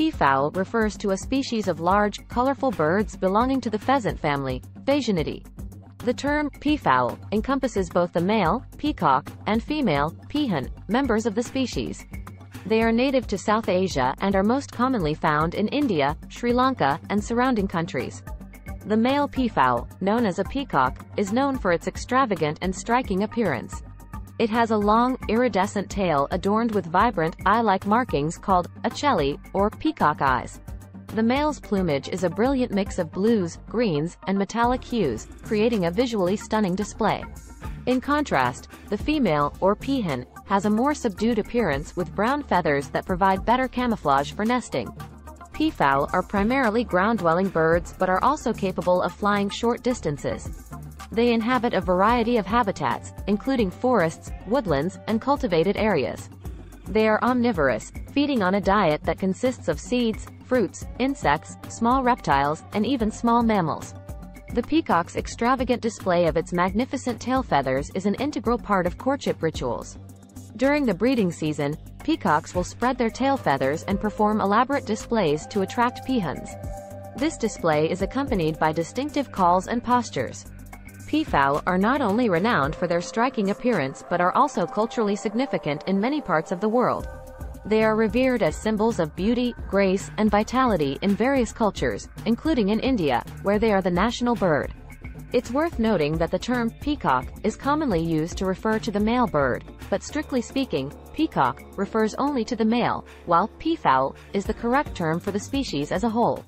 Peafowl refers to a species of large, colorful birds belonging to the pheasant family, Phasianidae. The term peafowl encompasses both the male, peacock, and female, peahen, members of the species. They are native to South Asia and are most commonly found in India, Sri Lanka, and surrounding countries. The male peafowl, known as a peacock, is known for its extravagant and striking appearance. It has a long, iridescent tail adorned with vibrant, eye-like markings called ocelli, or peacock eyes. The male's plumage is a brilliant mix of blues, greens, and metallic hues, creating a visually stunning display. In contrast, the female, or peahen, has a more subdued appearance with brown feathers that provide better camouflage for nesting. Peafowl are primarily ground-dwelling birds but are also capable of flying short distances. They inhabit a variety of habitats, including forests, woodlands, and cultivated areas. They are omnivorous, feeding on a diet that consists of seeds, fruits, insects, small reptiles, and even small mammals. The peacock's extravagant display of its magnificent tail feathers is an integral part of courtship rituals. During the breeding season, peacocks will spread their tail feathers and perform elaborate displays to attract peahens. This display is accompanied by distinctive calls and postures. Peafowl are not only renowned for their striking appearance but are also culturally significant in many parts of the world. They are revered as symbols of beauty, grace, and vitality in various cultures, including in India, where they are the national bird. It's worth noting that the term peacock is commonly used to refer to the male bird, but strictly speaking, peacock refers only to the male, while peafowl is the correct term for the species as a whole.